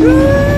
Yeah!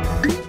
You